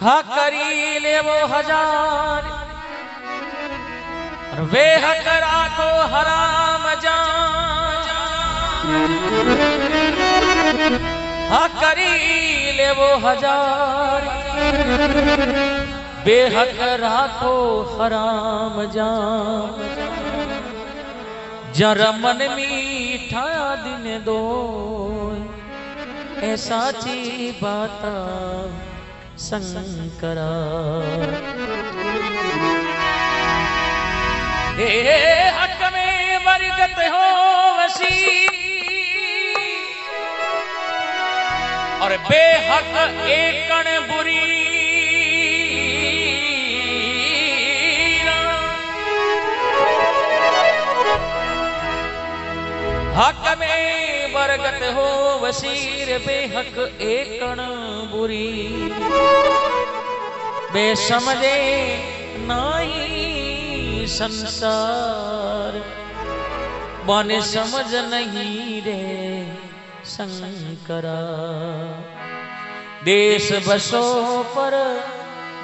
हा, करी ले वो हाँ, हज़ार वे को हराम हा, करी ले वो हज़ार बेहक राखो हराम जान। जरा मन मीठा दिन दो। ए साची बात शंकरा। ए हक में हो वसी। और बेहक एकण बुरी। हक में बरकत हो वसीर बेहक एकण बुरी बेसमझे नाई संसार बन समझ नहीं रे शंकरा देश बसो पर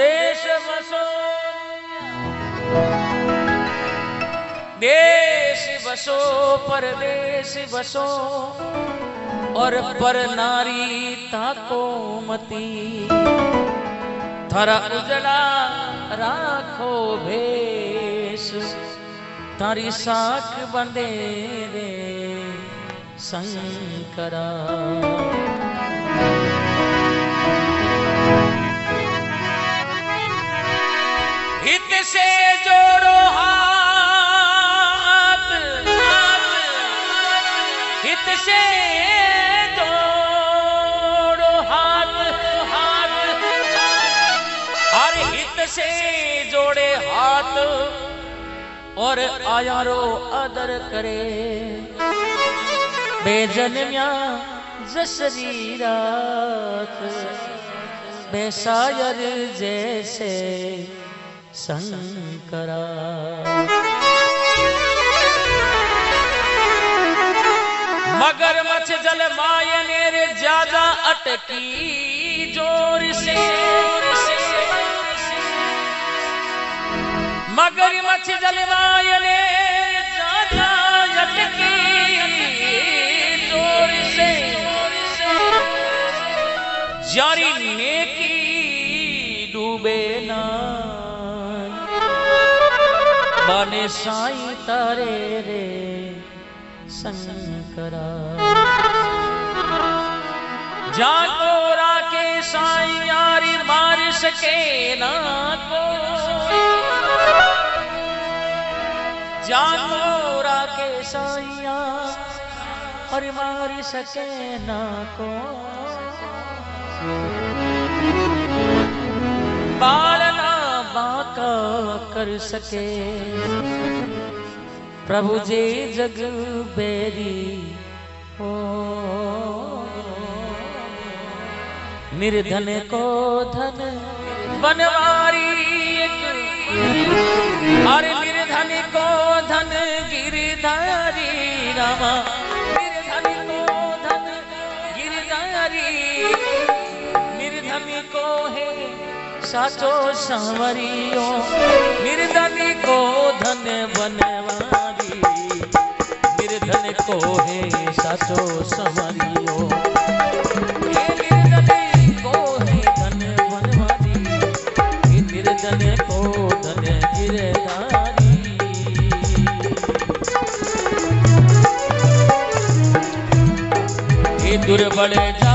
देश बसो देश बसो, परदेश बसो, और पर नारी ताको मती। थरा उजड़ा राखो भेष, तारी साख बंदे रे शंकरा। हित से जोड़ो हाथ और आयारो आदर करे। बेजन्म्या जसरी रात, बेसायर जैसे शंकरा मगर मछ जल मायने रे ज़्यादा अटकी ज़ोर से। मगर मछ जल मायने ज़्यादा अटकी ज़ोर नेकी डूबे ना। बने साई तारे रे शंकरा। जाको के साई सके ना को जाको राके साइया और मार सके ना को बालना बाका कर सके। प्रभु जी जग बेरी हो। निर्धन को धन। बनवारी अरे निर्धन को धन, गिरधारी रामा। निर्धन को धन, गिरधारी। निर्धन को है साचो सांवरियो। निर्धन को धन बनवारी। निर्धन को है साचो संवरियो। निर्धन को धन गिरधारी दुर्बल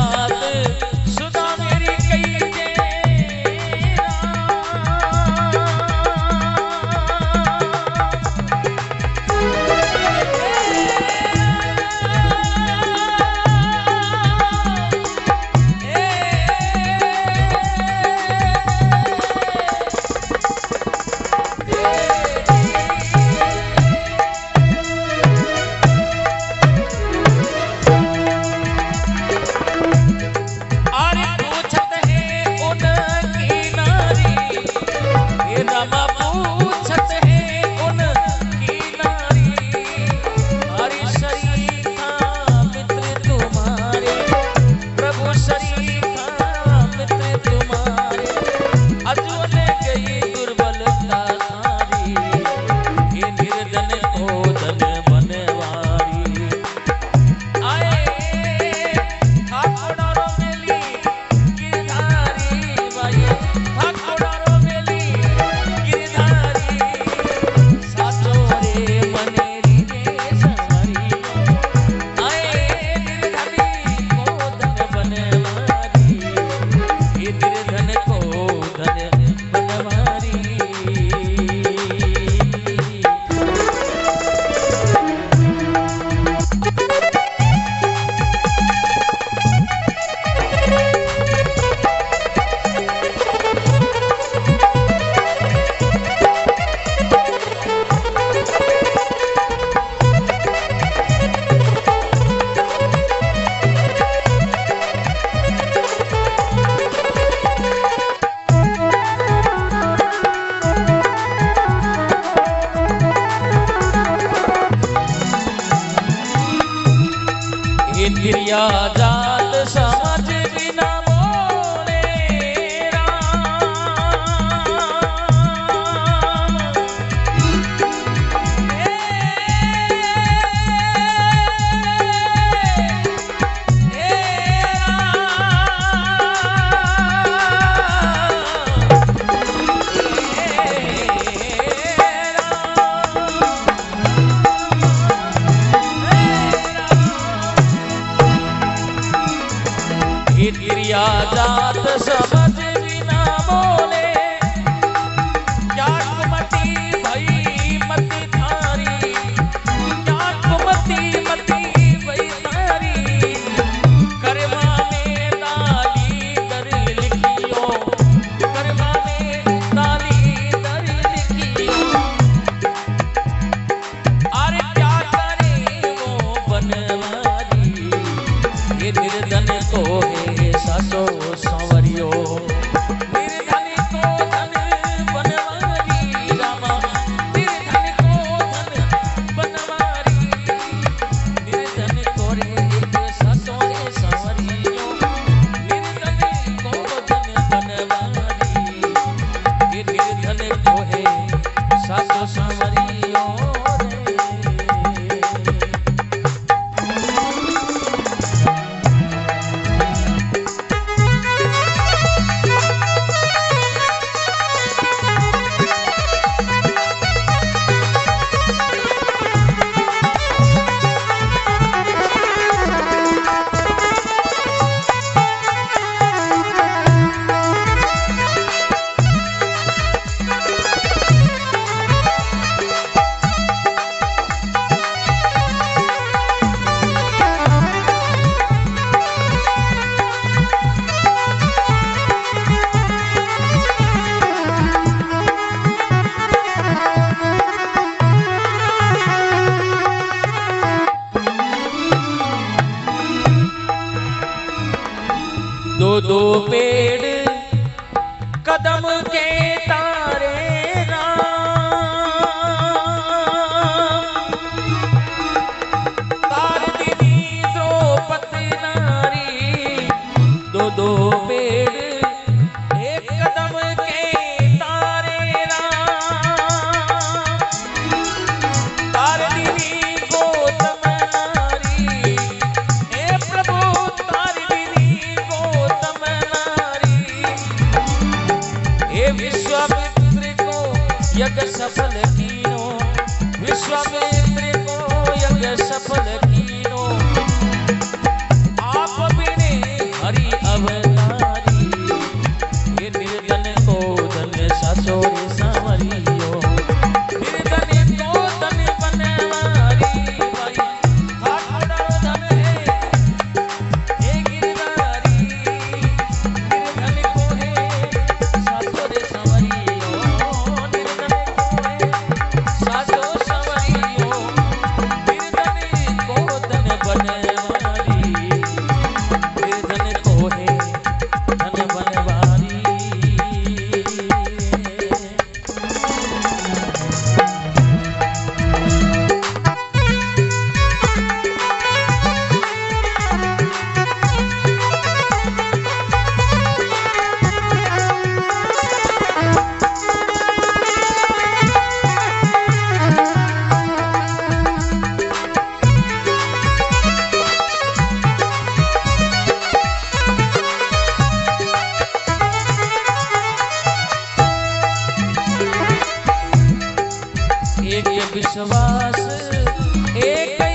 এখানে जात समझ पेड़ कदम के तारे विश्वास एक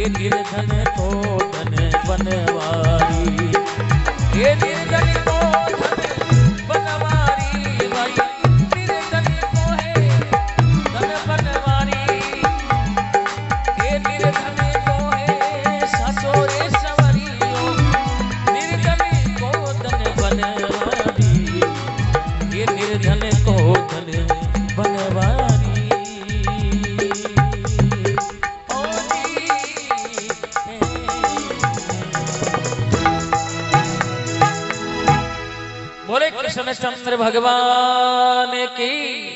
हे निर्धन तो धन बनवारी। हे निर्धन तो धन बनवारी भाई। निर्धन तो है धन बनवारी। हे निर्धन तो है ससुरे सवरियो निर्धन को धन बनवारी। हे निर्धन भगवान की